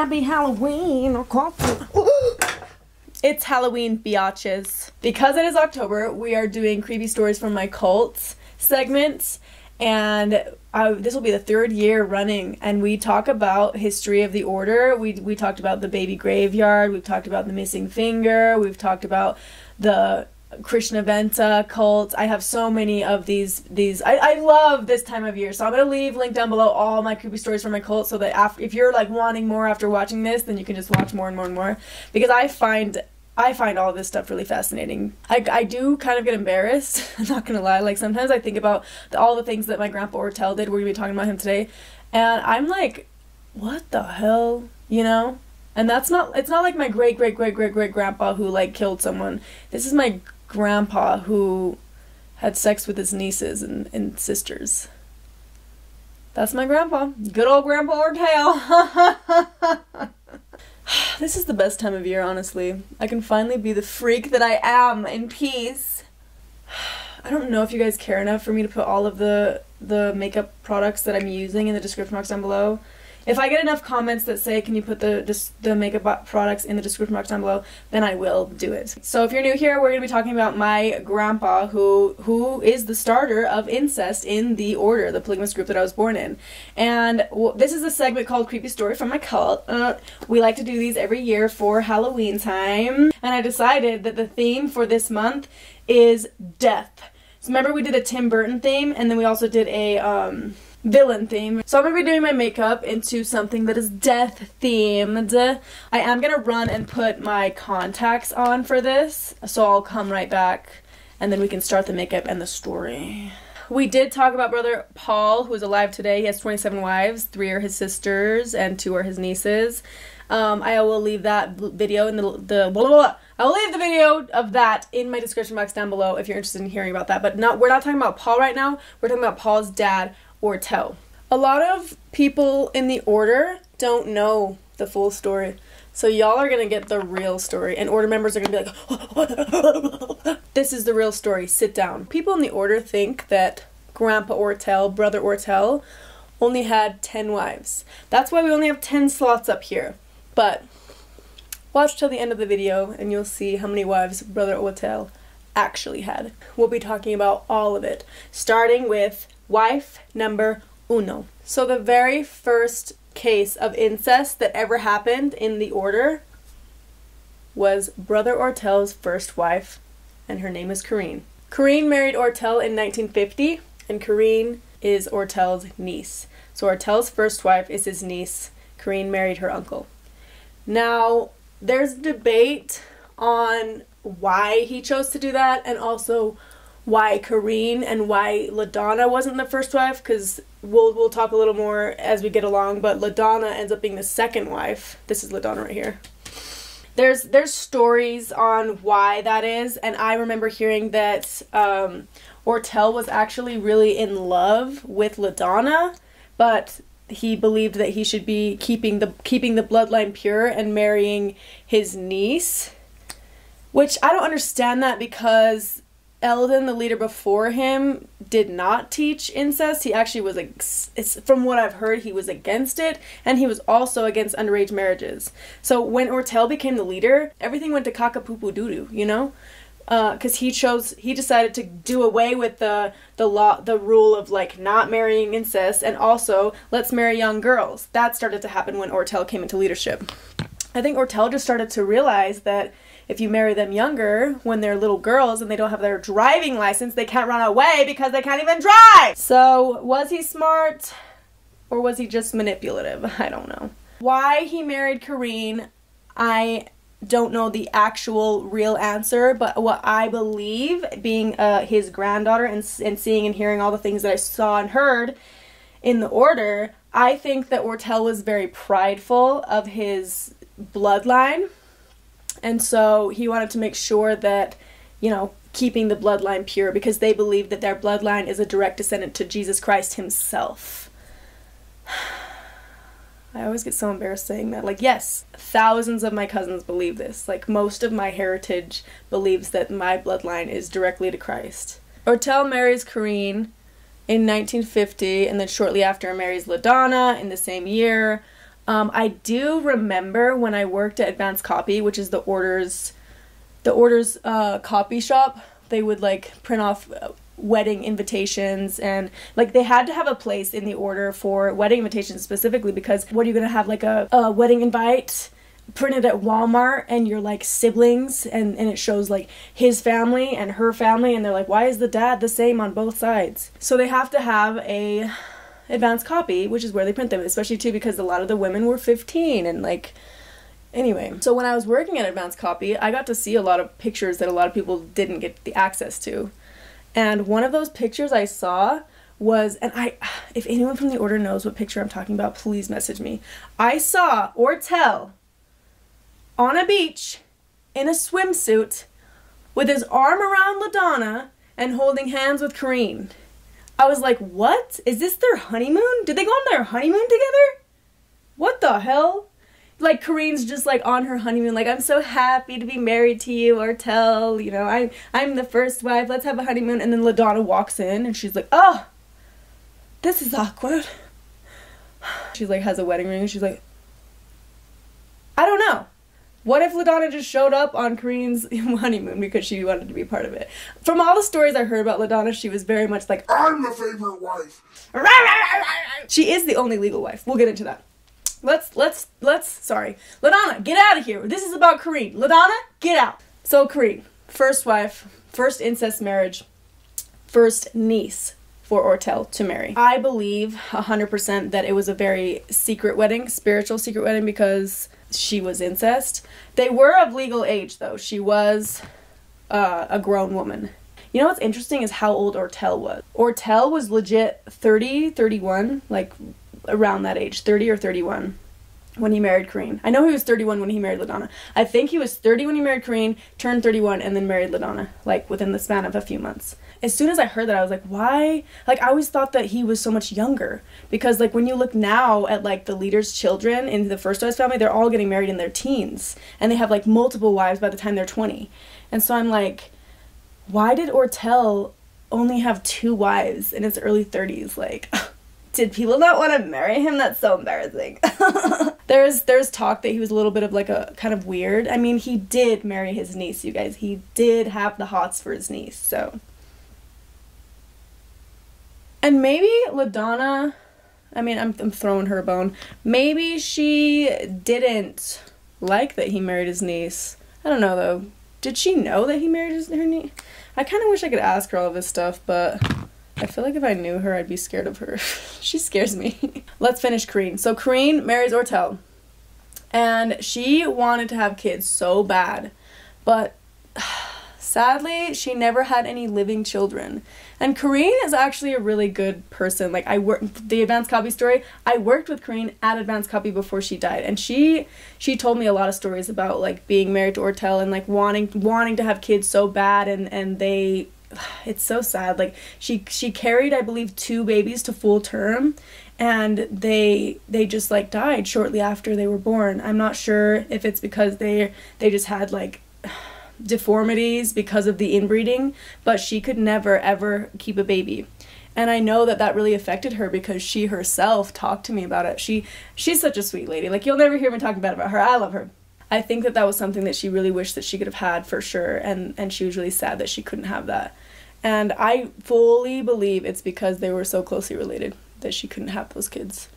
Happy Halloween or coffee. It's Halloween biatches. Because it is October, we are doing creepy stories from my cults segments, and uh, this will be the third year running. And we talk about history of the order. We we talked about the baby graveyard. We've talked about the missing finger. We've talked about the Krishna Venta uh, cult. I have so many of these these I, I love this time of year. So I'm gonna leave link down below all my creepy stories from my cult so that after if you're like wanting more after watching this, then you can just watch more and more and more. Because I find I find all this stuff really fascinating. I, I do kind of get embarrassed. I'm not gonna lie. Like sometimes I think about the, all the things that my grandpa Ortel did. We're gonna be talking about him today, and I'm like, what the hell, you know? And that's not. It's not like my great great great great great grandpa who like killed someone. This is my grandpa who had sex with his nieces and, and sisters. That's my grandpa. Good old Grandpa Ortel. this is the best time of year, honestly. I can finally be the freak that I am in peace. I don't know if you guys care enough for me to put all of the the makeup products that I'm using in the description box down below. If I get enough comments that say, can you put the just the makeup products in the description box down below, then I will do it. So if you're new here, we're going to be talking about my grandpa who who is the starter of incest in the order, the polygamous group that I was born in. And this is a segment called Creepy Story from my cult. Uh, we like to do these every year for Halloween time. And I decided that the theme for this month is death. So remember we did a Tim Burton theme and then we also did a um villain theme. So I'm going to be doing my makeup into something that is death themed. I am going to run and put my contacts on for this, so I'll come right back and then we can start the makeup and the story. We did talk about brother Paul, who is alive today. He has 27 wives, three are his sisters, and two are his nieces. Um, I will leave that video in the, the blah, blah, blah. I will leave the video of that in my description box down below if you're interested in hearing about that. But not, we're not talking about Paul right now. We're talking about Paul's dad, Ortel. A lot of people in the order don't know the full story. So y'all are gonna get the real story, and order members are gonna be like, "This is the real story. Sit down." People in the order think that Grandpa Ortel, Brother Ortel, only had ten wives. That's why we only have ten slots up here. But watch till the end of the video, and you'll see how many wives Brother Ortel actually had. We'll be talking about all of it, starting with wife number uno. So the very first case of incest that ever happened in the order was Brother Ortel's first wife, and her name is Corrine. Corrine married Ortel in 1950, and Corrine is Ortel's niece. So Ortel's first wife is his niece. Corrine married her uncle. Now, there's debate on why he chose to do that and also why Corrine and why LaDonna wasn't the first wife because we'll we'll talk a little more as we get along. But LaDonna ends up being the second wife. This is LaDonna right here. There's there's stories on why that is, and I remember hearing that um, Ortel was actually really in love with LaDonna, but he believed that he should be keeping the keeping the bloodline pure and marrying his niece. Which I don't understand that because Eldon, the leader before him, did not teach incest. He actually was, it's from what I've heard, he was against it, and he was also against underage marriages. So when Ortel became the leader, everything went to cockapoo doo doo, you know, because uh, he chose, he decided to do away with the the law, the rule of like not marrying incest, and also let's marry young girls. That started to happen when Ortel came into leadership. I think Ortel just started to realize that if you marry them younger when they're little girls and they don't have their driving license, they can't run away because they can't even drive. So, was he smart or was he just manipulative? I don't know. Why he married Corrine, I don't know the actual real answer, but what I believe, being uh, his granddaughter and, and seeing and hearing all the things that I saw and heard in the order, I think that Ortel was very prideful of his bloodline and so he wanted to make sure that, you know, keeping the bloodline pure because they believe that their bloodline is a direct descendant to Jesus Christ himself. I always get so embarrassed saying that. Like, yes, thousands of my cousins believe this. Like, most of my heritage believes that my bloodline is directly to Christ. Ortel marries Corrine in 1950, and then shortly after marries LaDonna in the same year. Um, I do remember when I worked at Advanced Copy, which is the orders, the orders uh, copy shop. They would like print off uh, wedding invitations and like they had to have a place in the order for wedding invitations specifically because what are you gonna have like a, a wedding invite printed at Walmart and you're like siblings and, and it shows like his family and her family and they're like why is the dad the same on both sides so they have to have a advanced copy which is where they print them especially too because a lot of the women were 15 and like anyway. So when i was working at advanced copy i got to see a lot of pictures that a lot of people didn't get the access to. And one of those pictures i saw was and i if anyone from the order knows what picture i'm talking about please message me. I saw ortel on a beach in a swimsuit with his arm around LaDonna and holding hands with Kareen. I was like, what? Is this their honeymoon? Did they go on their honeymoon together? What the hell? Like Kareen's just like on her honeymoon, like I'm so happy to be married to you, Ortel, you know, I'm I'm the first wife, let's have a honeymoon. And then LaDonna walks in and she's like, Oh, this is awkward. She's like has a wedding ring she's like, I don't know. What if LaDonna just showed up on Kareen's honeymoon because she wanted to be part of it? From all the stories I heard about LaDonna, she was very much like, I'm the favorite wife. She is the only legal wife. We'll get into that. Let's, let's, let's, sorry. LaDonna, get out of here. This is about Kareen. LaDonna, get out. So, Kareen, first wife, first incest marriage, first niece for Ortel to marry. I believe 100% that it was a very secret wedding, spiritual secret wedding, because she was incest. They were of legal age, though. She was uh, a grown woman. You know what's interesting is how old Ortel was. Ortel was legit 30, 31, like around that age, 30 or 31 when he married Kareen. I know he was 31 when he married LaDonna. I think he was 30 when he married Kareen, turned 31, and then married LaDonna, like within the span of a few months. As soon as I heard that, I was like, why? Like, I always thought that he was so much younger. Because, like, when you look now at, like, the leader's children in the First Wise family, they're all getting married in their teens. And they have, like, multiple wives by the time they're 20. And so I'm like, why did Ortel only have two wives in his early 30s? Like, did people not want to marry him? That's so embarrassing. there's there's talk that he was a little bit of like a kind of weird. I mean, he did marry his niece, you guys. He did have the hots for his niece, so. And maybe LaDonna, I mean, I'm I'm throwing her a bone. Maybe she didn't like that he married his niece. I don't know though. Did she know that he married his her niece? I kind of wish I could ask her all of this stuff, but I feel like if I knew her, I'd be scared of her. she scares me. Let's finish Kareen. So Kareen marries Ortel. And she wanted to have kids so bad. But sadly, she never had any living children. And Kareen is actually a really good person. Like I worked the advanced copy story, I worked with Kareen at advanced copy before she died. And she she told me a lot of stories about like being married to Ortel and like wanting wanting to have kids so bad and and they it's so sad like she she carried i believe two babies to full term and they they just like died shortly after they were born i'm not sure if it's because they they just had like deformities because of the inbreeding but she could never ever keep a baby. And i know that that really affected her because she herself talked to me about it. She she's such a sweet lady. Like you'll never hear me talking bad about her. I love her. I think that that was something that she really wished that she could have had for sure and and she was really sad that she couldn't have that. And I fully believe it's because they were so closely related that she couldn't have those kids.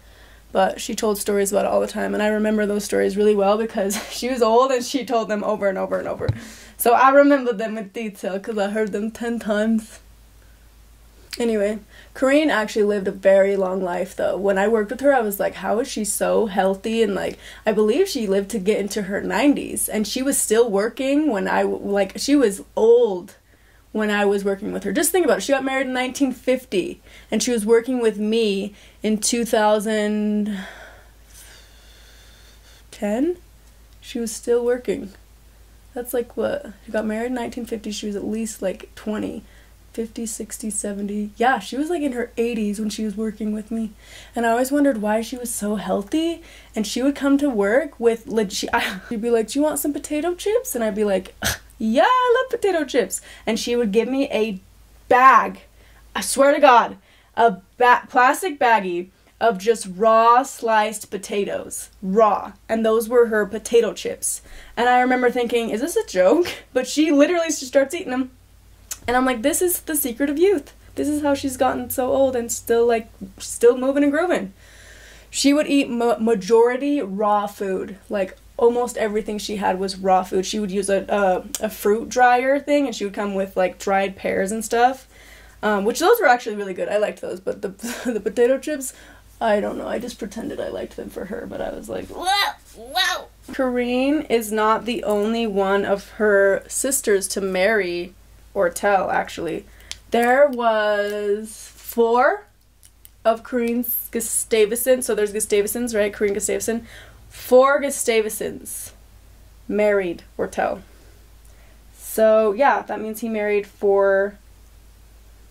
But she told stories about it all the time, and I remember those stories really well because she was old and she told them over and over and over. So I remember them in detail because I heard them 10 times. Anyway, Kareen actually lived a very long life though. When I worked with her, I was like, how is she so healthy? And like, I believe she lived to get into her 90s and she was still working when I, like, she was old when I was working with her. Just think about it. She got married in 1950 and she was working with me in 2010. She was still working. That's like what? She got married in 1950. She was at least like 20. 50, 60, 70. Yeah, she was like in her 80s when she was working with me. And I always wondered why she was so healthy. And she would come to work with, she, she'd be like, Do you want some potato chips? And I'd be like, Yeah, I love potato chips. And she would give me a bag, I swear to God, a ba- plastic baggie of just raw sliced potatoes. Raw. And those were her potato chips. And I remember thinking, is this a joke? But she literally just starts eating them. And I'm like, this is the secret of youth. This is how she's gotten so old and still like still moving and grooving. She would eat ma- majority raw food. Like almost everything she had was raw food. She would use a, a, a fruit dryer thing and she would come with like dried pears and stuff. Um, which those were actually really good. I liked those, but the the potato chips, I don't know. I just pretended I liked them for her, but I was like, wow, wow. Corinne is not the only one of her sisters to marry Ortel. Actually, there was four of Corinne Gustavson. So there's Gustavsons, right? Corinne Gustavson. Four Gustavsons married Ortel. So yeah, that means he married four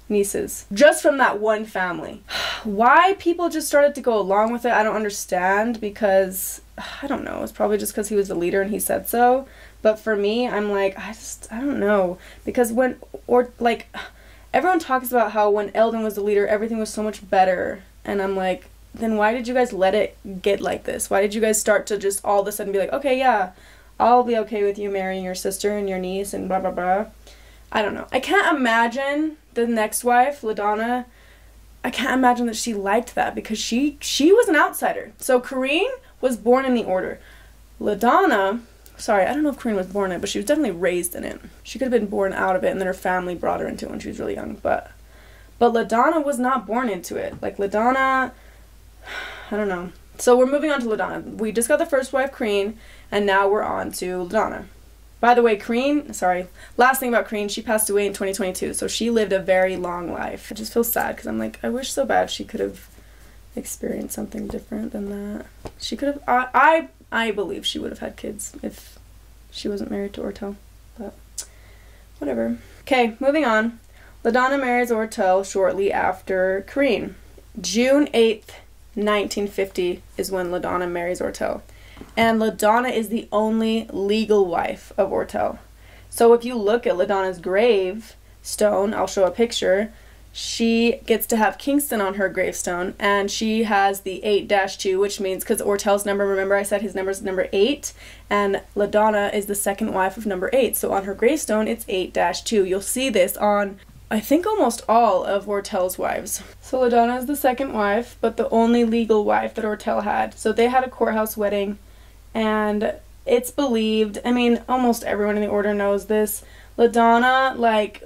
nieces just from that one family. Why people just started to go along with it, I don't understand because I don't know. It's probably just because he was the leader and he said so. But for me, I'm like, I just, I don't know. Because when, or like, everyone talks about how when Eldon was the leader, everything was so much better. And I'm like, then why did you guys let it get like this? Why did you guys start to just all of a sudden be like, okay, yeah, I'll be okay with you marrying your sister and your niece and blah, blah, blah. I don't know. I can't imagine the next wife, LaDonna. I can't imagine that she liked that because she she was an outsider. So Corinne was born in the order. LaDonna, sorry, I don't know if Corinne was born in it, but she was definitely raised in it. She could have been born out of it, and then her family brought her into it when she was really young. But but LaDonna was not born into it. Like LaDonna, I don't know. So we're moving on to LaDonna. We just got the first wife, Corinne, and now we're on to LaDonna. By the way, Corinne, sorry, last thing about Corinne, she passed away in 2022, so she lived a very long life. I just feel sad because I'm like, I wish so bad she could have experienced something different than that. She could have, I, I, I believe she would have had kids if she wasn't married to Ortel, but whatever. Okay, moving on. LaDonna marries Ortel shortly after Corinne. June 8th, 1950 is when LaDonna marries Ortel and LaDonna is the only legal wife of Ortel. So if you look at LaDonna's grave stone, I'll show a picture. She gets to have Kingston on her gravestone, and she has the 8 2, which means because Ortel's number, remember I said his number is number 8, and LaDonna is the second wife of number 8. So on her gravestone, it's 8 2. You'll see this on I think almost all of Ortel's wives. So LaDonna is the second wife, but the only legal wife that Ortel had. So they had a courthouse wedding and it's believed i mean almost everyone in the order knows this ladonna like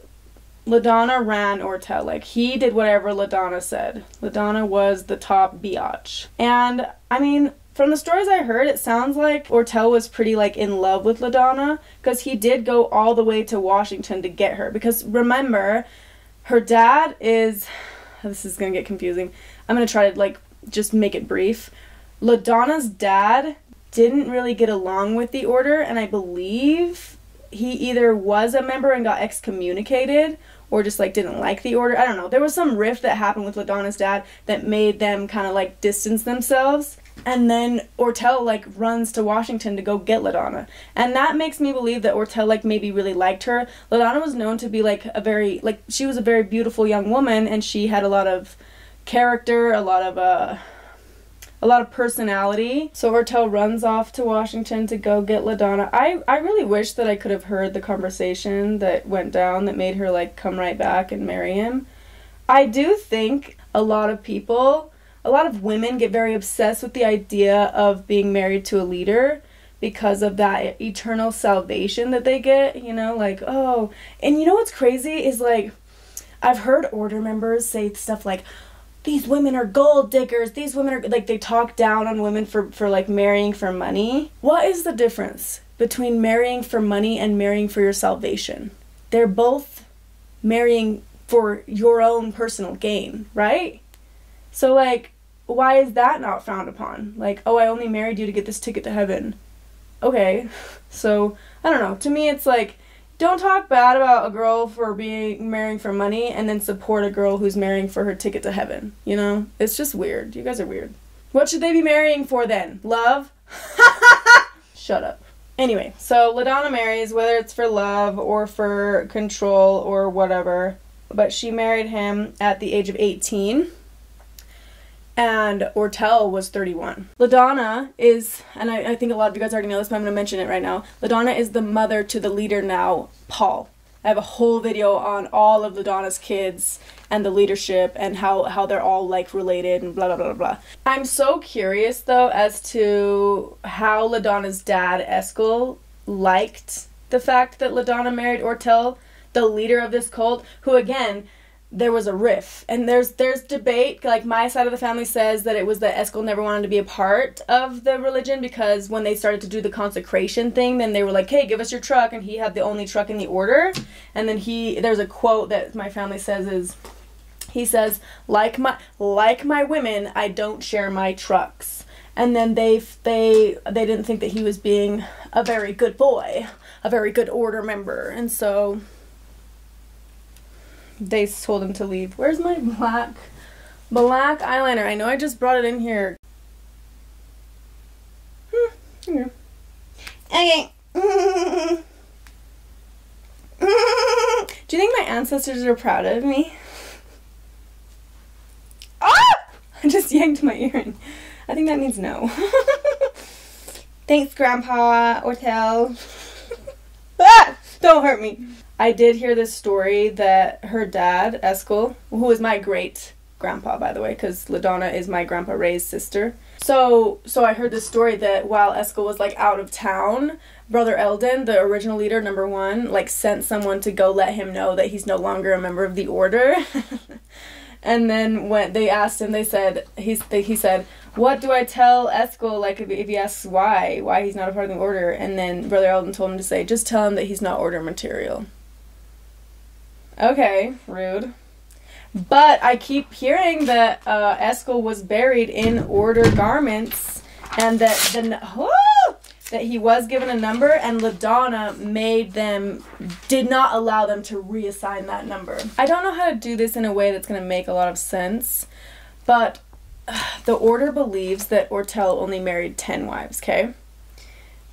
ladonna ran ortel. Like he did whatever ladonna said. Ladonna was the top biatch. And i mean from the stories i heard it sounds like ortel was pretty like in love with ladonna because he did go all the way to washington to get her. Because remember her dad is this is gonna get confusing. I'm gonna try to like just make it brief. Ladonna's dad didn't really get along with the order, and I believe he either was a member and got excommunicated or just like didn't like the order. I don't know. There was some rift that happened with LaDonna's dad that made them kind of like distance themselves. And then Ortel like runs to Washington to go get LaDonna. And that makes me believe that Ortel like maybe really liked her. LaDonna was known to be like a very like she was a very beautiful young woman and she had a lot of character, a lot of uh a lot of personality. So Ortel runs off to Washington to go get LaDonna. I, I really wish that I could have heard the conversation that went down that made her like come right back and marry him. I do think a lot of people, a lot of women get very obsessed with the idea of being married to a leader because of that eternal salvation that they get, you know, like, oh, and you know what's crazy is like I've heard order members say stuff like, these women are gold diggers. These women are like they talk down on women for for like marrying for money. What is the difference between marrying for money and marrying for your salvation? They're both marrying for your own personal gain right? So like why is that not frowned upon? Like oh i only married you to get this ticket to heaven. Okay so i don't know. To me it's like don't talk bad about a girl for being marrying for money and then support a girl who's marrying for her ticket to heaven. You know? It's just weird. You guys are weird. What should they be marrying for then? Love? Shut up. Anyway, so LaDonna marries, whether it's for love or for control or whatever, but she married him at the age of 18. And Ortel was 31. LaDonna is, and I, I think a lot of you guys already know this, but I'm going to mention it right now. LaDonna is the mother to the leader now, Paul. I have a whole video on all of LaDonna's kids and the leadership and how, how they're all like related and blah blah blah blah. I'm so curious though as to how LaDonna's dad, Eskel, liked the fact that LaDonna married Ortel, the leader of this cult, who again there was a riff. And there's there's debate like my side of the family says that it was that Eskel never wanted to be a part of the religion because when they started to do the consecration thing then they were like hey give us your truck and he had the only truck in the order. And then he there's a quote that my family says is he says like my like my women I don't share my trucks. And then they they they didn't think that he was being a very good boy a very good order member. And so they told him to leave. Where's my black black eyeliner? I know I just brought it in here. Hmm. Okay. Do you think my ancestors are proud of me? Ah! I just yanked my earring. I think that means no. Thanks, Grandpa Ortel. ah! Don't hurt me. I did hear this story that her dad, Eskel, who is my great grandpa, by the way, because LaDonna is my grandpa Ray's sister. So, so I heard this story that while Eskel was like out of town, Brother Eldon, the original leader, number one, like sent someone to go let him know that he's no longer a member of the order. and then when they asked him, they said he's he said, "What do I tell Eskel? Like if, if he asks why, why he's not a part of the order?" And then Brother Eldon told him to say, "Just tell him that he's not order material." Okay, rude. But I keep hearing that uh, Eskel was buried in order garments, and that the oh, that he was given a number, and LaDonna made them did not allow them to reassign that number. I don't know how to do this in a way that's going to make a lot of sense, but uh, the order believes that Ortel only married ten wives. Okay.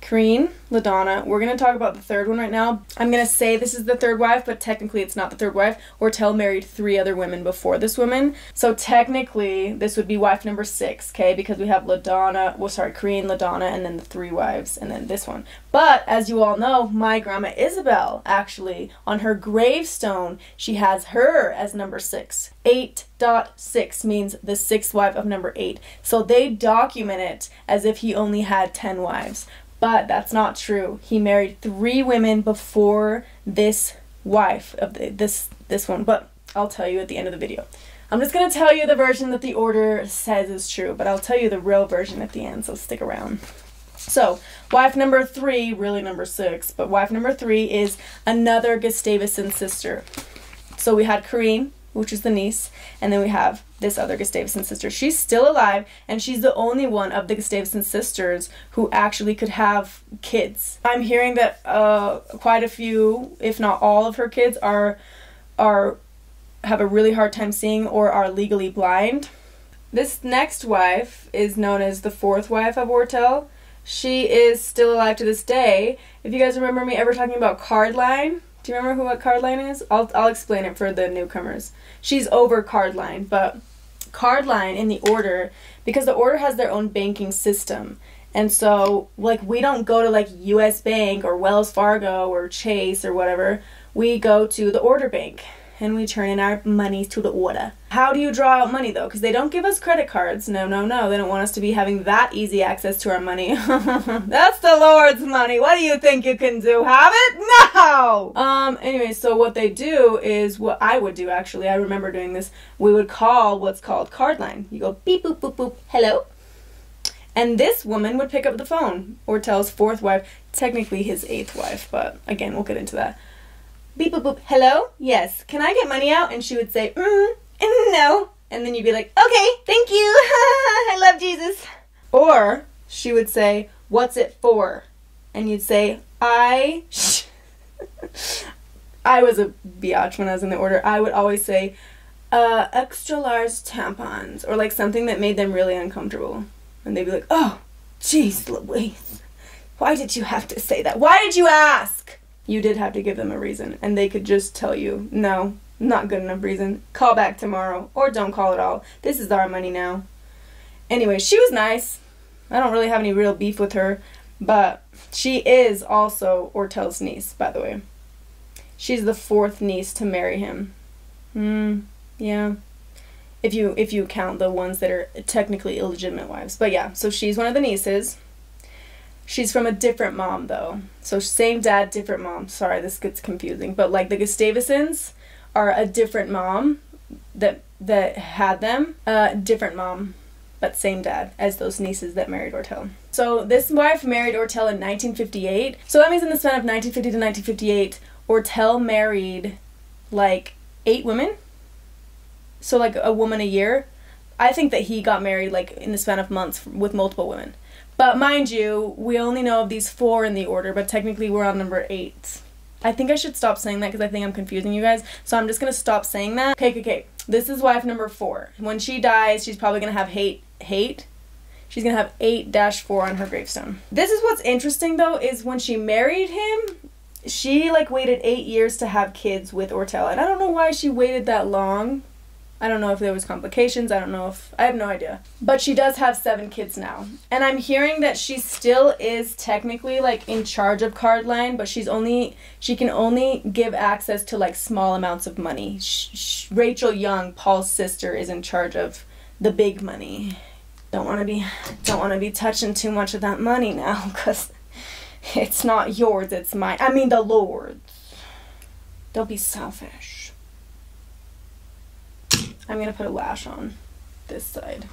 Kareen, LaDonna. We're going to talk about the third one right now. I'm going to say this is the third wife, but technically it's not the third wife. Ortel married three other women before this woman. So technically, this would be wife number six, okay? Because we have LaDonna, well, sorry, Kareen, LaDonna, and then the three wives, and then this one. But as you all know, my grandma Isabel, actually, on her gravestone, she has her as number six. 8.6 means the sixth wife of number 8. So they document it as if he only had 10 wives. But that's not true. He married three women before this wife of the, this this one. But I'll tell you at the end of the video. I'm just gonna tell you the version that the order says is true, but I'll tell you the real version at the end, so stick around. So, wife number three, really number six, but wife number three is another Gustavus sister. So we had Kareen, which is the niece, and then we have this other Gustavus sister. She's still alive, and she's the only one of the Gustavus sisters who actually could have kids. I'm hearing that uh, quite a few, if not all, of her kids are are have a really hard time seeing or are legally blind. This next wife is known as the fourth wife of Ortel. She is still alive to this day. If you guys remember me ever talking about Cardline, do you remember who what Cardline is? I'll I'll explain it for the newcomers. She's over Cardline, but Cardline in the order because the order has their own banking system. And so like we don't go to like US Bank or Wells Fargo or Chase or whatever. We go to the order bank and we turn in our money to the order. How do you draw out money though? Because they don't give us credit cards. No, no, no. They don't want us to be having that easy access to our money. That's the Lord's money. What do you think you can do? Have it? No! Um, anyway, so what they do is what I would do actually. I remember doing this. We would call what's called card line. You go beep, boop, boop, boop. Hello? And this woman would pick up the phone. Ortel's fourth wife, technically his eighth wife, but again, we'll get into that beep boop boop, hello? Yes. Can I get money out? And she would say, mm, no. And then you'd be like, okay, thank you. I love Jesus. Or she would say, what's it for? And you'd say, I. I was a biatch when I was in the order. I would always say, uh, extra large tampons, or like something that made them really uncomfortable. And they'd be like, oh, jeez Louise, why did you have to say that? Why did you ask? You did have to give them a reason, and they could just tell you, no, not good enough reason. Call back tomorrow, or don't call at all. This is our money now. Anyway, she was nice. I don't really have any real beef with her, but she is also Ortel's niece, by the way. She's the fourth niece to marry him. Hmm, yeah. If you if you count the ones that are technically illegitimate wives. But yeah, so she's one of the nieces. She's from a different mom though. So same dad, different mom. Sorry, this gets confusing. But like the Gustavusons are a different mom that that had them. Uh different mom, but same dad as those nieces that married Ortel. So this wife married Ortel in 1958. So that means in the span of 1950 to 1958, Ortel married like eight women. So like a woman a year. I think that he got married like in the span of months with multiple women. But mind you, we only know of these four in the order, but technically we're on number eight. I think I should stop saying that because I think I'm confusing you guys. So I'm just gonna stop saying that. Okay, okay, okay. This is wife number four. When she dies, she's probably gonna have hate, hate. She's gonna have 8-4 on her gravestone. This is what's interesting though, is when she married him, she like waited eight years to have kids with Ortel. And I don't know why she waited that long. I don't know if there was complications. I don't know if I have no idea. But she does have seven kids now. And I'm hearing that she still is technically like in charge of Cardline, but she's only she can only give access to like small amounts of money. Rachel Young, Paul's sister, is in charge of the big money. Don't want to be don't want to be touching too much of that money now cuz it's not yours, it's mine. I mean the Lord's. Don't be selfish. I'm gonna put a lash on this side.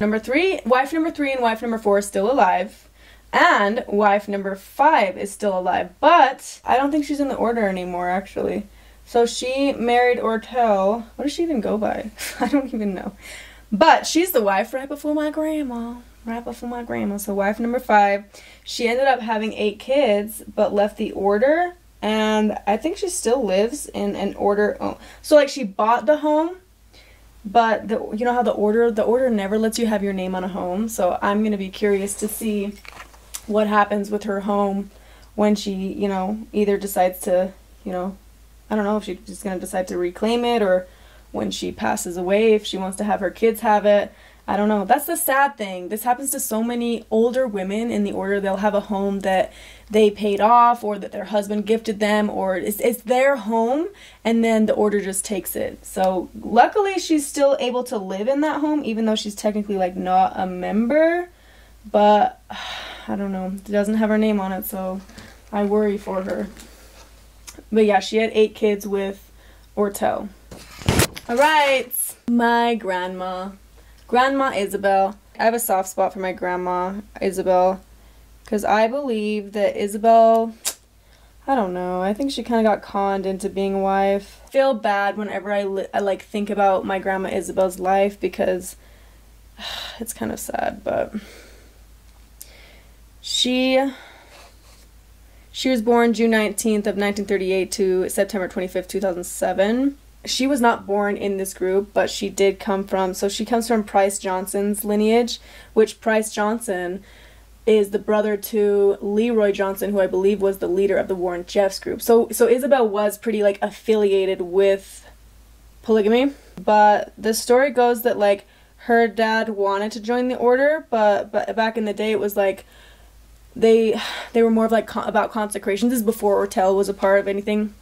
Number three, wife number three and wife number four is still alive. And wife number five is still alive, but I don't think she's in the order anymore, actually. So she married Ortel. What does she even go by? I don't even know. But she's the wife right before my grandma. Right before my grandma. So wife number five. She ended up having eight kids, but left the order. And I think she still lives in an order. Oh, so like she bought the home but the, you know how the order the order never lets you have your name on a home. So i'm going to be curious to see what happens with her home when she you know either decides to you know i don't know if she's going to decide to reclaim it or when she passes away if she wants to have her kids have it I don't know. That's the sad thing. This happens to so many older women in the order. They'll have a home that they paid off or that their husband gifted them or it's, it's their home and then the order just takes it. So luckily she's still able to live in that home even though she's technically like not a member. But I don't know. It doesn't have her name on it so I worry for her. But yeah, she had eight kids with Ortel. All right. My grandma. Grandma Isabel. I have a soft spot for my grandma Isabel because I believe that Isabel, I don't know, I think she kind of got conned into being a wife. I feel bad whenever I, li- I like think about my grandma Isabel's life because it's kind of sad, but she she was born June 19th of 1938 to September 25th, 2007 she was not born in this group, but she did come from, so she comes from Price Johnson's lineage, which Price Johnson is the brother to Leroy Johnson, who I believe was the leader of the Warren Jeffs group. So, so Isabel was pretty like affiliated with polygamy, but the story goes that like her dad wanted to join the order, but but back in the day it was like they they were more of like con- about consecration. This is before Ortel was a part of anything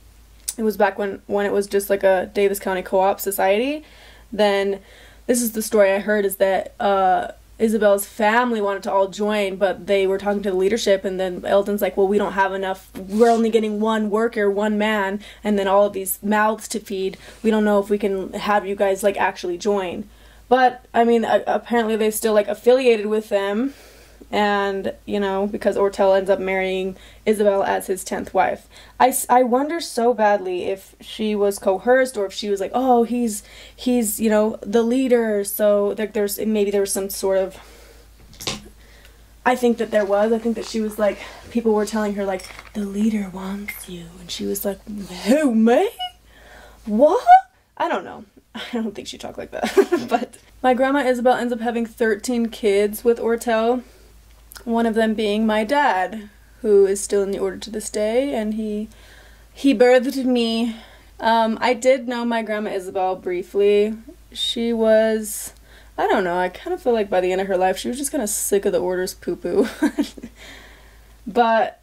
it was back when when it was just like a Davis County co-op society. Then this is the story I heard is that uh, Isabel's family wanted to all join, but they were talking to the leadership, and then Eldon's like, "Well, we don't have enough. We're only getting one worker, one man, and then all of these mouths to feed. We don't know if we can have you guys like actually join." But I mean, apparently they still like affiliated with them and you know because Ortel ends up marrying Isabel as his 10th wife. I, I wonder so badly if she was coerced or if she was like, "Oh, he's he's, you know, the leader." So there, there's maybe there was some sort of I think that there was. I think that she was like people were telling her like, "The leader wants you." And she was like, "Who, me? What?" I don't know. I don't think she talked like that. but my grandma Isabel ends up having 13 kids with Ortel one of them being my dad, who is still in the order to this day, and he he birthed me. Um, I did know my grandma Isabel briefly. She was I don't know. I kind of feel like by the end of her life, she was just kind of sick of the orders poo poo. but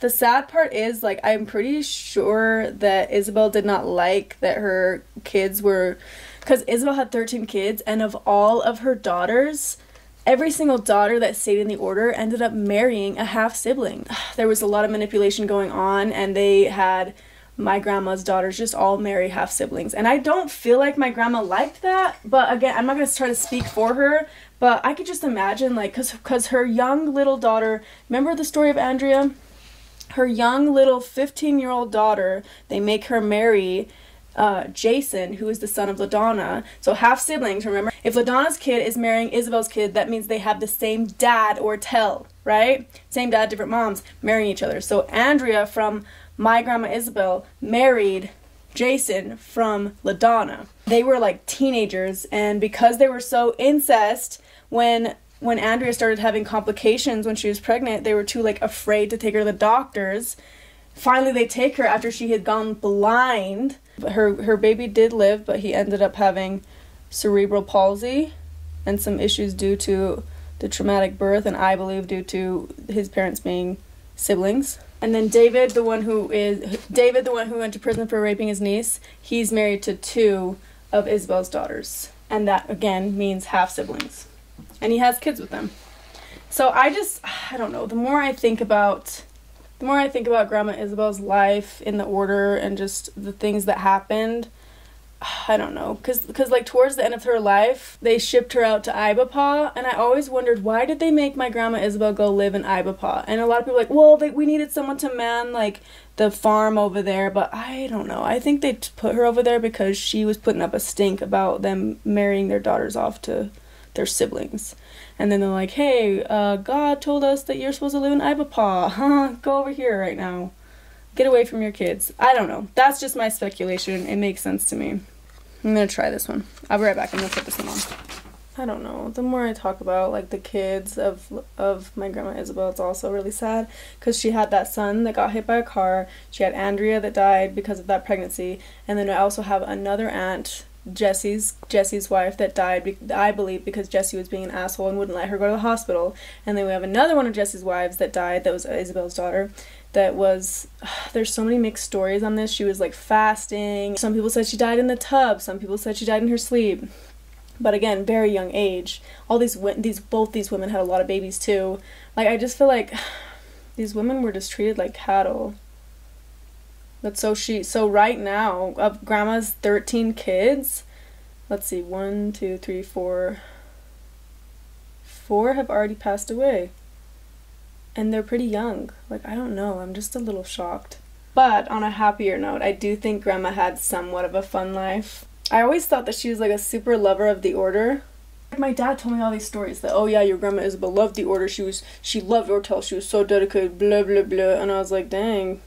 the sad part is, like, I'm pretty sure that Isabel did not like that her kids were. Because Isabel had 13 kids, and of all of her daughters, every single daughter that stayed in the order ended up marrying a half sibling. There was a lot of manipulation going on, and they had my grandma's daughters just all marry half siblings. And I don't feel like my grandma liked that, but again, I'm not to try to speak for her, but I could just imagine like cuz cuz her young little daughter, remember the story of Andrea? Her young little 15-year-old daughter, they make her marry uh, Jason, who is the son of LaDonna. So half siblings, remember? If LaDonna's kid is marrying Isabel's kid, that means they have the same dad Ortel, right? Same dad, different moms, marrying each other. So Andrea from my grandma Isabel married Jason from LaDonna. They were like teenagers, and because they were so incest, when when Andrea started having complications when she was pregnant, they were too like afraid to take her to the doctors. Finally, they take her after she had gone blind. Her her baby did live, but he ended up having cerebral palsy and some issues due to the traumatic birth, and I believe due to his parents being siblings. And then David, the one who is David, the one who went to prison for raping his niece, he's married to two of Isabel's daughters, and that again means half siblings, and he has kids with them. So I just I don't know. The more I think about the more I think about Grandma Isabel's life in the order and just the things that happened, I don't know, cause, cause like towards the end of her life, they shipped her out to Ibapah, and I always wondered why did they make my grandma Isabel go live in Ibapah? And a lot of people like, well, they, we needed someone to man like the farm over there, but I don't know. I think they put her over there because she was putting up a stink about them marrying their daughters off to their siblings. And then they're like, hey, uh, God told us that you're supposed to live in Ibapah. Huh? Go over here right now. Get away from your kids. I don't know. That's just my speculation. It makes sense to me. I'm gonna try this one. I'll be right back. I'm gonna put this one on. I don't know. The more I talk about like the kids of of my grandma Isabel, it's also really sad because she had that son that got hit by a car. She had Andrea that died because of that pregnancy, and then I also have another aunt, Jesse's Jesse's wife that died. I believe because Jesse was being an asshole and wouldn't let her go to the hospital. And then we have another one of Jesse's wives that died. That was Isabel's daughter that was there's so many mixed stories on this. She was like fasting. Some people said she died in the tub. Some people said she died in her sleep. But again, very young age. All these these both these women had a lot of babies too. Like I just feel like these women were just treated like cattle. But so she so right now of grandma's 13 kids, let's see, one, two, three, four. Four have already passed away and they're pretty young. Like, I don't know, I'm just a little shocked. But on a happier note, I do think Grandma had somewhat of a fun life. I always thought that she was like a super lover of the order. My dad told me all these stories that oh yeah, your grandma Isabel loved the order. She was she loved Ortel. She was so dedicated. Blah blah blah. And I was like, dang,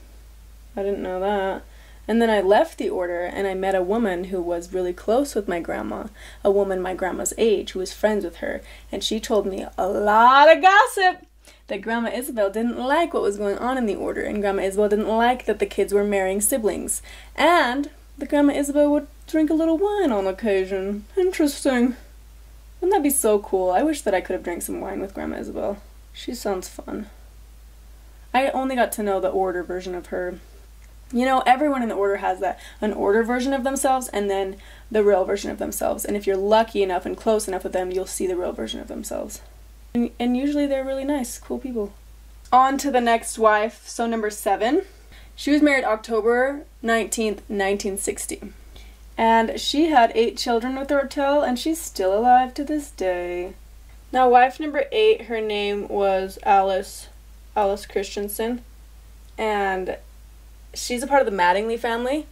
I didn't know that. And then I left the order and I met a woman who was really close with my grandma, a woman my grandma's age who was friends with her, and she told me a lot of gossip that Grandma Isabel didn't like what was going on in the order, and Grandma Isabel didn't like that the kids were marrying siblings, and that Grandma Isabel would drink a little wine on occasion. Interesting. Wouldn't that be so cool? I wish that I could have drank some wine with Grandma Isabel. She sounds fun. I only got to know the order version of her. You know, everyone in the order has that an order version of themselves and then the real version of themselves. And if you're lucky enough and close enough with them, you'll see the real version of themselves. And, and usually they're really nice, cool people. On to the next wife. So, number seven. She was married October 19th, 1960. And she had eight children with Ortel, and she's still alive to this day. Now, wife number eight, her name was Alice, Alice Christensen, and she's a part of the Mattingly family.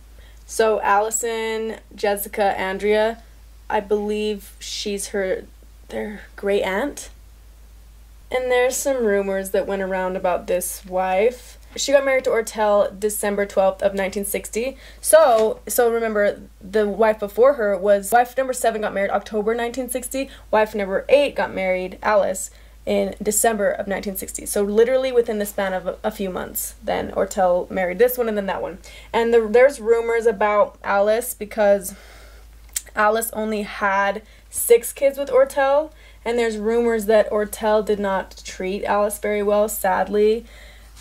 So, Allison, Jessica, Andrea, I believe she's her, their great aunt. And there's some rumors that went around about this wife. She got married to Ortel December 12th of 1960. So, so remember the wife before her was wife number 7 got married October 1960. Wife number 8 got married Alice in December of 1960. So literally within the span of a, few months, then Ortel married this one and then that one. And the, there's rumors about Alice because Alice only had six kids with Ortel, and there's rumors that Ortel did not treat Alice very well, sadly,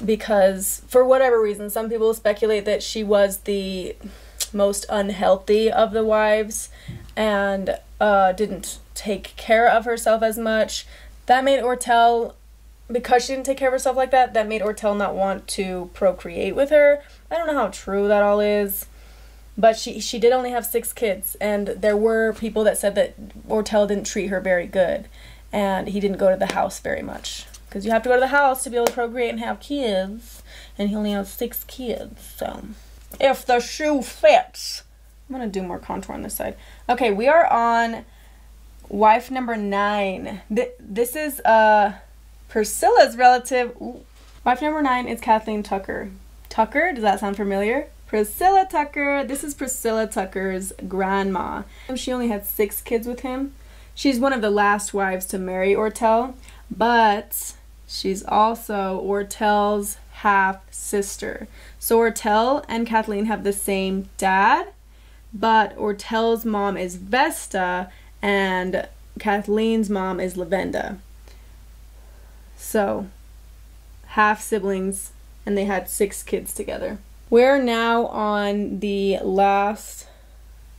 because for whatever reason, some people speculate that she was the most unhealthy of the wives and uh, didn't take care of herself as much. That made Ortel, because she didn't take care of herself like that, that made Ortel not want to procreate with her. I don't know how true that all is. But she she did only have six kids, and there were people that said that Ortel didn't treat her very good, and he didn't go to the house very much because you have to go to the house to be able to procreate and have kids, and he only has six kids. So, if the shoe fits, I'm gonna do more contour on this side. Okay, we are on wife number nine. Th- this is uh Priscilla's relative. Ooh. Wife number nine is Kathleen Tucker. Tucker, does that sound familiar? Priscilla Tucker. This is Priscilla Tucker's grandma. She only had six kids with him. She's one of the last wives to marry Ortel, but she's also Ortel's half sister. So Ortel and Kathleen have the same dad, but Ortel's mom is Vesta and Kathleen's mom is Lavenda. So, half siblings, and they had six kids together. We're now on the last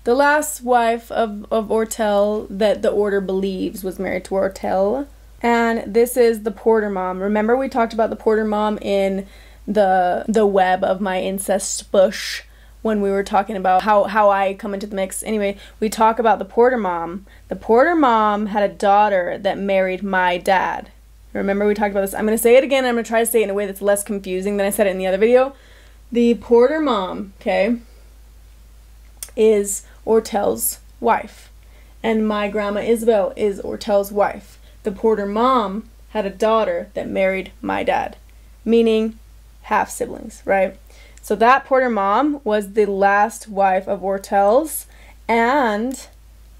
the last wife of, of Ortel that the order believes was married to Ortel. And this is the Porter mom. Remember we talked about the Porter mom in the the web of my incest bush when we were talking about how, how I come into the mix. Anyway, we talk about the Porter mom. The Porter mom had a daughter that married my dad. Remember we talked about this? I'm going to say it again. I'm going to try to say it in a way that's less confusing than I said it in the other video. The Porter mom, okay, is Ortel's wife. And my grandma Isabel is Ortel's wife. The Porter mom had a daughter that married my dad, meaning half siblings, right? So that Porter mom was the last wife of Ortel's, and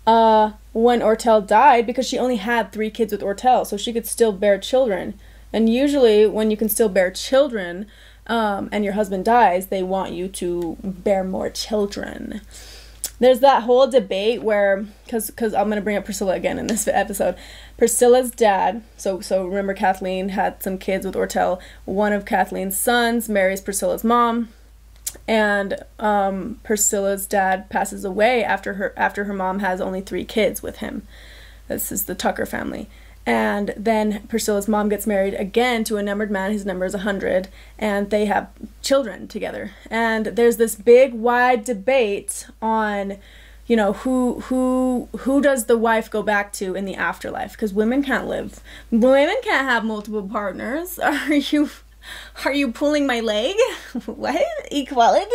uh, when Ortel died, because she only had three kids with Ortel, so she could still bear children. And usually, when you can still bear children, um, and your husband dies, they want you to bear more children. There's that whole debate where, because because I'm gonna bring up Priscilla again in this episode. Priscilla's dad, so so remember Kathleen had some kids with Ortel. One of Kathleen's sons marries Priscilla's mom, and um, Priscilla's dad passes away after her after her mom has only three kids with him. This is the Tucker family. And then Priscilla's mom gets married again to a numbered man. His number is 100. And they have children together. And there's this big, wide debate on, you know, who who who does the wife go back to in the afterlife? Because women can't live. Women can't have multiple partners. Are you are you pulling my leg? what? Equality?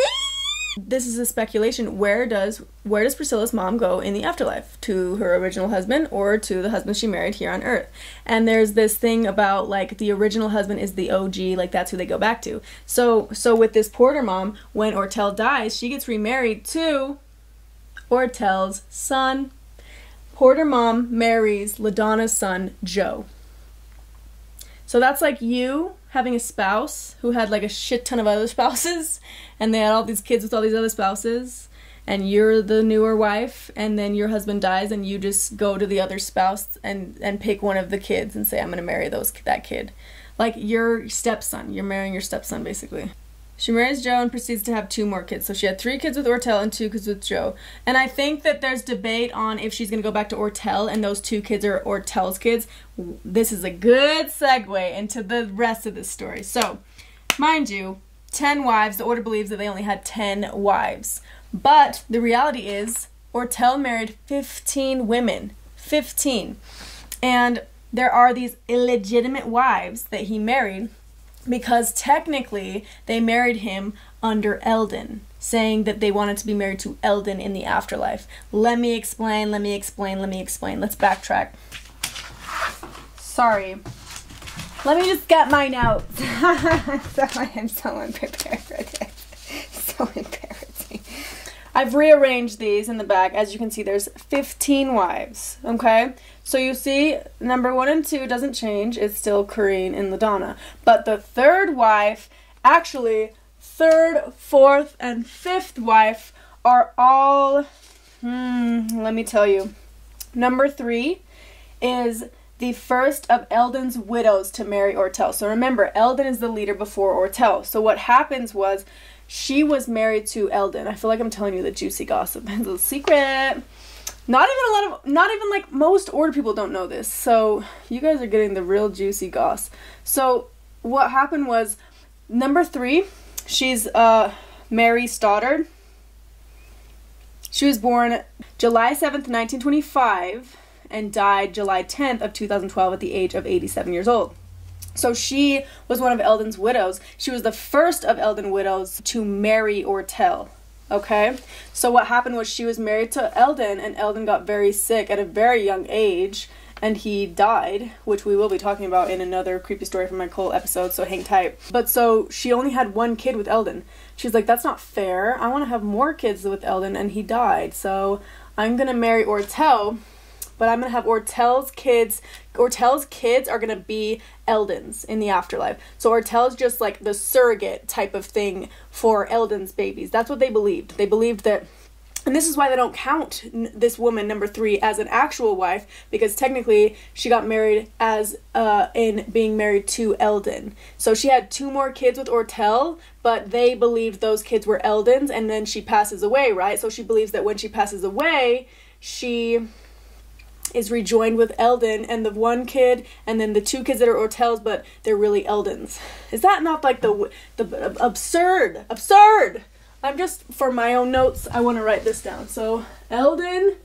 this is a speculation. Where does where does Priscilla's mom go in the afterlife? To her original husband or to the husband she married here on Earth? And there's this thing about like the original husband is the OG, like that's who they go back to. So so with this Porter mom, when Ortel dies, she gets remarried to Ortel's son. Porter mom marries LaDonna's son, Joe. So that's like you having a spouse who had like a shit ton of other spouses and they had all these kids with all these other spouses and you're the newer wife and then your husband dies and you just go to the other spouse and and pick one of the kids and say I'm going to marry those that kid. Like your stepson, you're marrying your stepson basically. She marries Joe and proceeds to have two more kids. So she had three kids with Ortel and two kids with Joe. And I think that there's debate on if she's going to go back to Ortel and those two kids are Ortel's kids. This is a good segue into the rest of this story. So, mind you, 10 wives. The order believes that they only had 10 wives. But the reality is, Ortel married 15 women. 15. And there are these illegitimate wives that he married because technically they married him under Eldon, saying that they wanted to be married to Eldon in the afterlife. Let me explain, let me explain, let me explain. Let's backtrack. Sorry. Let me just get my notes. so I am so unprepared for this. So embarrassing. I've rearranged these in the back. As you can see, there's 15 wives. Okay? So you see, number one and two doesn't change. It's still Corinne and LaDonna. But the third wife, actually, third, fourth, and fifth wife are all, hmm, let me tell you. Number three is the first of Eldon's widows to marry Ortel. So remember, Eldon is the leader before Ortel. So what happens was she was married to Eldon. I feel like I'm telling you the juicy gossip. It's a secret. Not even a lot of, not even like most order people don't know this. So you guys are getting the real juicy goss. So what happened was number three, she's uh Mary Stoddard. She was born July 7th, 1925 and died July 10th of 2012 at the age of 87 years old. So she was one of Eldon's widows. She was the first of Eldon widows to marry Ortel. Okay? So what happened was she was married to Eldon and Eldon got very sick at a very young age and he died, which we will be talking about in another creepy story from my cult episode, so hang tight. But so she only had one kid with Eldon. She's like, that's not fair. I want to have more kids with Eldon, and he died. So I'm gonna marry Ortel but I'm gonna have Ortel's kids. Ortel's kids are gonna be Eldon's in the afterlife. So Ortel's just like the surrogate type of thing for Eldon's babies. That's what they believed. They believed that and this is why they don't count this woman number three as an actual wife because technically she got married as uh, in being married to Eldon. So she had two more kids with Ortel, but they believed those kids were Eldon's, and then she passes away, right? So she believes that when she passes away, she is rejoined with Eldon and the one kid and then the two kids that are Ortel's but they're really Eldon's. Is that not like the the absurd absurd? I'm just for my own notes I want to write this down. So Eldon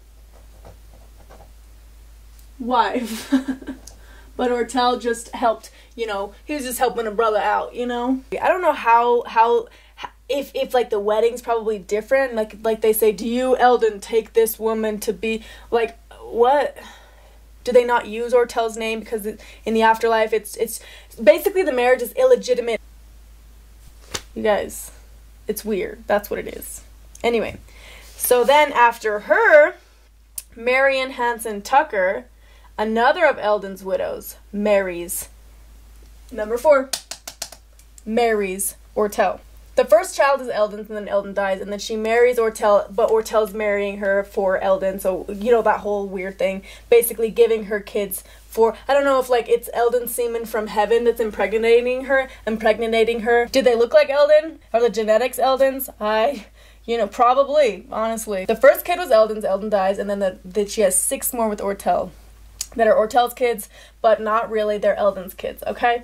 wife. but Ortel just helped, you know, he was just helping a brother out, you know. I don't know how how if if like the wedding's probably different like like they say do you Eldon take this woman to be like what do they not use Ortel's name because in the afterlife it's it's basically the marriage is illegitimate. You guys, it's weird. That's what it is. Anyway, so then after her, Marion Hanson Tucker, another of Eldon's widows, marries number four, marries Ortel the first child is Eldon's, and then Eldon dies, and then she marries Ortel, but Ortel's marrying her for Eldon. So you know that whole weird thing, basically giving her kids for. I don't know if like it's Eldon semen from heaven that's impregnating her, impregnating her. Do they look like Eldon? Are the genetics Eldon's? I. You know, probably, honestly. The first kid was Eldon's, Eldon dies, and then the, the, she has six more with Ortel that are Ortel's kids, but not really, they're Eldon's kids, okay?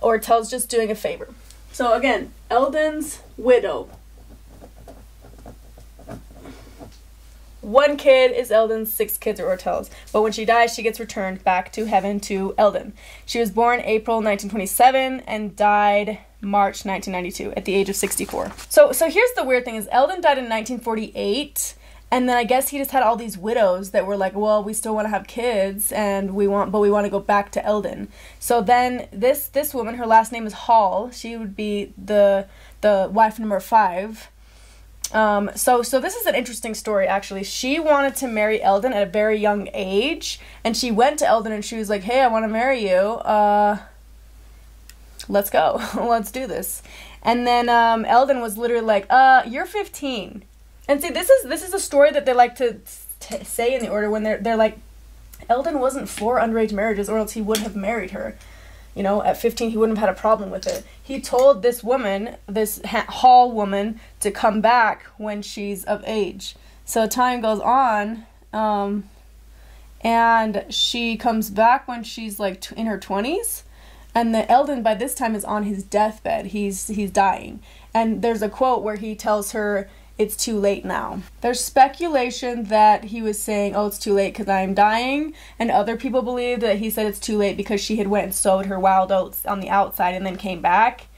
Ortel's just doing a favor. So again, Eldon's widow. One kid is Eldon's, six kids are Ortel's. But when she dies, she gets returned back to heaven to Eldon. She was born April 1927 and died March 1992 at the age of 64. So so here's the weird thing is Eldon died in 1948 and then I guess he just had all these widows that were like, well, we still want to have kids, and we want, but we want to go back to Eldon. So then this this woman, her last name is Hall. She would be the the wife number five. Um, so so this is an interesting story actually. She wanted to marry Eldon at a very young age, and she went to Eldon and she was like, "Hey, I want to marry you. Uh, let's go. let's do this." And then um, Eldon was literally like, "Uh, you're 15." And see, this is this is a story that they like to t- say in the order when they're they're like, Eldon wasn't for underage marriages, or else he would have married her. You know, at 15, he wouldn't have had a problem with it. He told this woman, this ha- Hall woman, to come back when she's of age. So time goes on, um, and she comes back when she's like t- in her 20s. And the Eldon by this time is on his deathbed. He's he's dying. And there's a quote where he tells her, it's too late now. There's speculation that he was saying, "Oh, it's too late because I'm dying," and other people believe that he said it's too late because she had went and sowed her wild oats on the outside and then came back.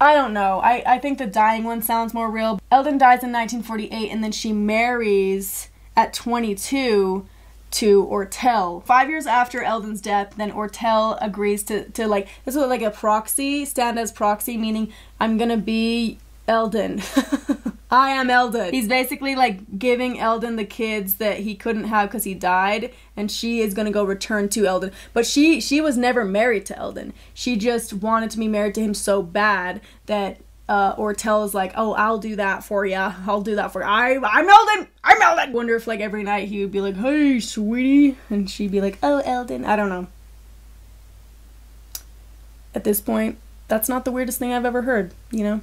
I don't know. I, I think the dying one sounds more real. Eldon dies in 1948 and then she marries at 22 to Ortel. Five years after Eldon's death, then Ortel agrees to, to like, this was like a proxy, stand as proxy, meaning I'm gonna be Eldon. I am Eldon. He's basically like giving Eldon the kids that he couldn't have because he died, and she is gonna go return to Eldon. But she she was never married to Eldon. She just wanted to be married to him so bad that uh, Ortel is like, "Oh, I'll do that for you. I'll do that for you. I, I'm Eldon. I'm Eldon." Wonder if like every night he would be like, "Hey, sweetie," and she'd be like, "Oh, Eldon." I don't know. At this point, that's not the weirdest thing I've ever heard. You know,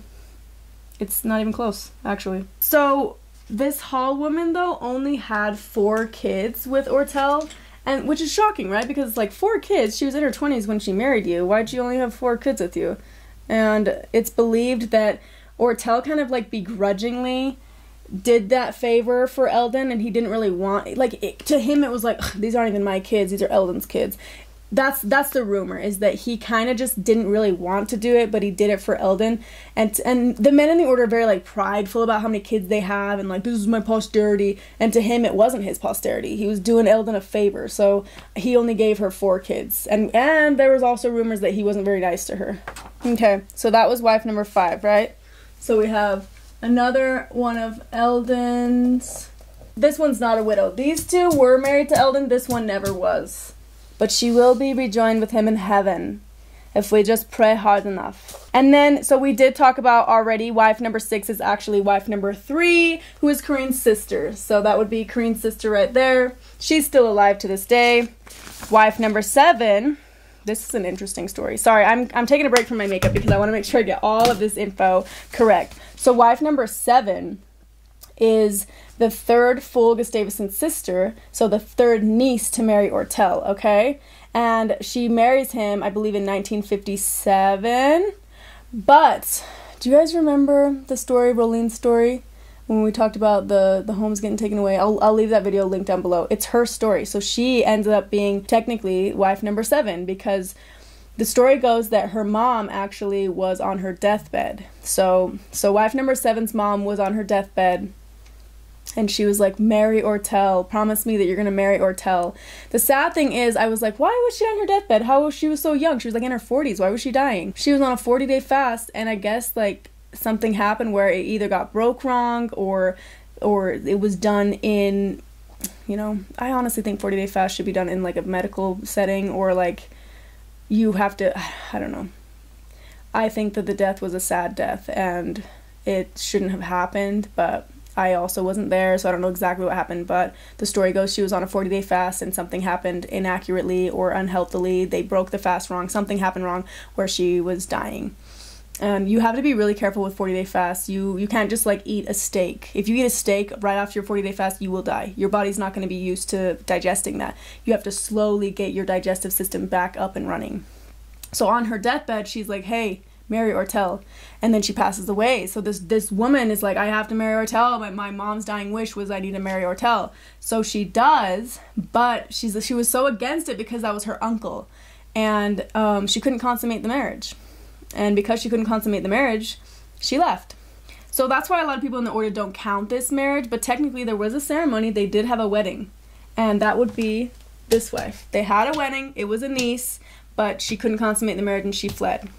it's not even close, actually. So this Hall woman though only had four kids with Ortel. And which is shocking, right? Because like four kids, she was in her 20s when she married you. Why'd you only have four kids with you? and it's believed that Ortel kind of like begrudgingly did that favor for Eldon and he didn't really want like it, to him it was like these aren't even my kids these are Eldon's kids that's that's the rumor is that he kind of just didn't really want to do it but he did it for Eldon. And and the men in the order are very like prideful about how many kids they have and like this is my posterity. And to him it wasn't his posterity. He was doing Eldon a favor. So he only gave her four kids. And and there was also rumors that he wasn't very nice to her. Okay so that was wife number 5 right? So we have another one of Eldon's. This one's not a widow. These two were married to Eldon. This one never was but she will be rejoined with him in heaven if we just pray hard enough. And then, so we did talk about already, wife number six is actually wife number three, who is Kareen's sister. So that would be Kareen's sister right there. She's still alive to this day. Wife number seven, this is an interesting story. Sorry, I'm, I'm taking a break from my makeup because I want to make sure I get all of this info correct. So, wife number seven is the third full Gustavus sister, so the third niece to Mary Ortel, okay? And she marries him, I believe, in 1957. But do you guys remember the story, Rolene's story? When we talked about the, the homes getting taken away, I'll, I'll leave that video linked down below. It's her story. So she ended up being technically wife number seven because the story goes that her mom actually was on her deathbed. So so wife number seven's mom was on her deathbed and she was like, Marry Ortel, promise me that you're gonna marry Ortel. The sad thing is, I was like, why was she on her deathbed? How was she was so young? She was like in her 40s. Why was she dying? She was on a 40 day fast, and I guess like something happened where it either got broke wrong or or it was done in you know i honestly think 40 day fast should be done in like a medical setting or like you have to i don't know i think that the death was a sad death and it shouldn't have happened but I also wasn't there, so I don't know exactly what happened, but the story goes she was on a 40 day fast and something happened inaccurately or unhealthily. They broke the fast wrong, something happened wrong where she was dying. And you have to be really careful with 40 day fasts. You you can't just like eat a steak. If you eat a steak right after your 40 day fast, you will die. Your body's not going to be used to digesting that. You have to slowly get your digestive system back up and running. So on her deathbed, she's like, "Hey, marry Ortel. And then she passes away. So this this woman is like, I have to marry Ortel. My, my mom's dying wish was I need to marry Ortel. So she does, but she's she was so against it because that was her uncle. And um, she couldn't consummate the marriage. And because she couldn't consummate the marriage, she left. So that's why a lot of people in the order don't count this marriage, but technically there was a ceremony, they did have a wedding. And that would be this way. They had a wedding, it was a niece, but she couldn't consummate the marriage and she fled.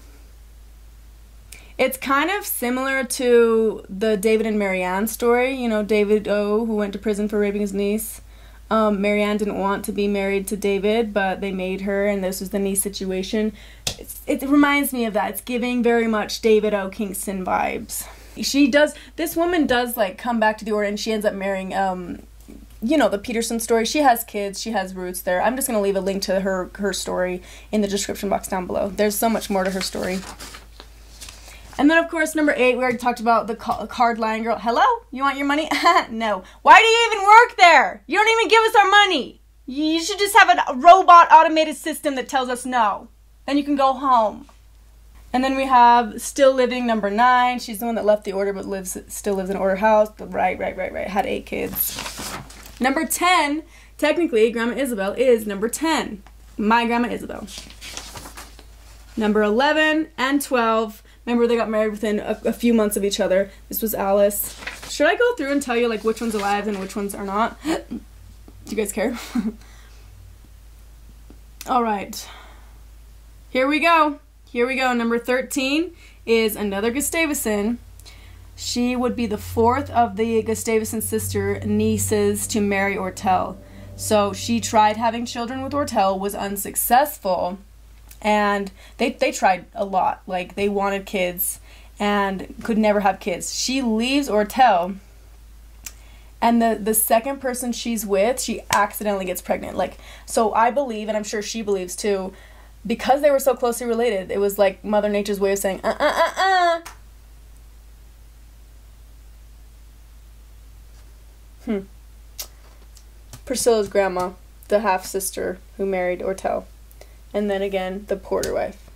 It's kind of similar to the David and Marianne story. You know, David O, who went to prison for raping his niece. Um, Marianne didn't want to be married to David, but they made her, and this was the niece situation. It's, it reminds me of that. It's giving very much David O. Kingston vibes. She does. This woman does like come back to the order, and she ends up marrying. Um, you know the Peterson story. She has kids. She has roots there. I'm just gonna leave a link to her her story in the description box down below. There's so much more to her story. And then, of course, number eight, we already talked about the card line girl. Hello? You want your money? no. Why do you even work there? You don't even give us our money. You should just have a robot automated system that tells us no. Then you can go home. And then we have still living number nine. She's the one that left the order but lives still lives in order house. Right, right, right, right. Had eight kids. Number ten, technically, Grandma Isabel is number ten. My Grandma Isabel. Number eleven and twelve Remember, they got married within a, a, few months of each other. This was Alice. Should I go through and tell you like which one's are alive and which ones are not? Do you guys care? All right. Here we go. Here we go. Number 13 is another Gustavus. She would be the fourth of the Gustavus sister nieces to marry Ortel. So she tried having children with Ortel, was unsuccessful and they they tried a lot. Like they wanted kids, and could never have kids. She leaves Ortel and the the second person she's with, she accidentally gets pregnant. Like so I believe and I'm sure she believes too because they were so closely related, it was like Mother Nature's way of saying, uh uh uh uh. Hmm. Priscilla's grandma, the half sister who married Ortel. And then again, the Porter wife.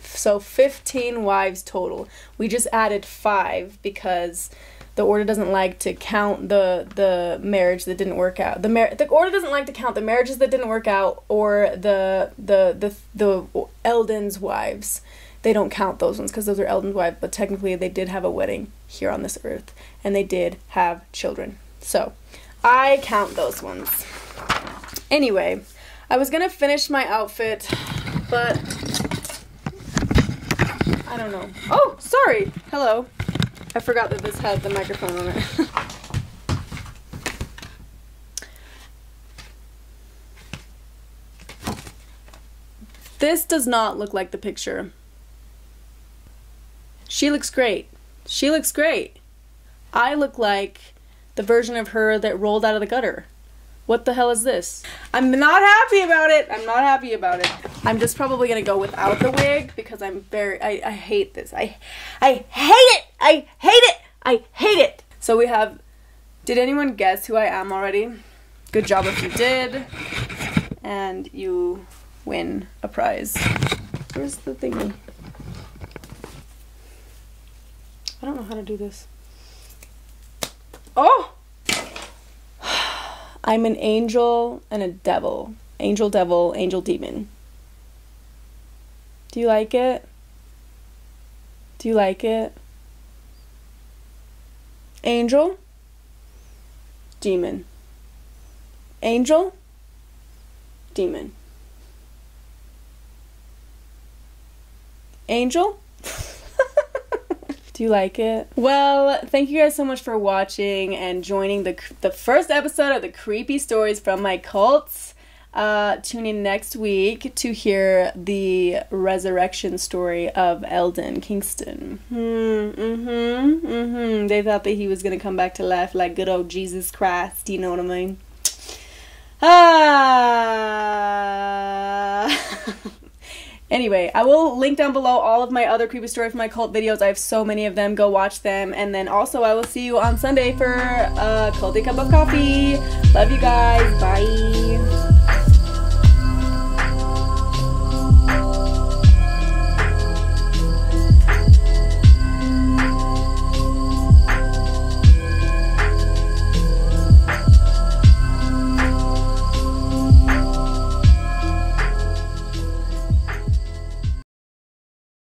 So 15 wives total. We just added five because the order doesn't like to count the the marriage that didn't work out. The mar- the order doesn't like to count the marriages that didn't work out or the the the the Eldon's wives. They don't count those ones because those are Eldon's wives, but technically they did have a wedding here on this earth and they did have children. So, I count those ones. Anyway, I was to finish my outfit, but I don't know. Oh, sorry. Hello. I forgot that this had the microphone on it. this does not look like the picture. She looks great. She looks great. I look like the version of her that rolled out of the gutter. What the hell is this? I'm not happy about it. I'm not happy about it. I'm just probably gonna go without the wig because I'm very I, I hate this. I I hate it! I hate it! I hate it! So we have did anyone guess who I am already? Good job if you did. And you win a prize. Where's the thingy? I don't know how to do this. Oh! I'm an angel and a devil. Angel, devil, angel, demon. Do you like it? Do you like it? Angel, demon. Angel, demon. Angel? You like it? Well, thank you guys so much for watching and joining the the first episode of the creepy stories from my cults. Uh, tune in next week to hear the resurrection story of Eldon Kingston. Hmm, mm-hmm, mm-hmm. They thought that he was gonna come back to life like good old Jesus Christ. You know what I mean? Ah. Anyway, I will link down below all of my other creepy story from my cult videos. I have so many of them. Go watch them. And then also, I will see you on Sunday for uh, a culty cup of coffee. Love you guys. Bye.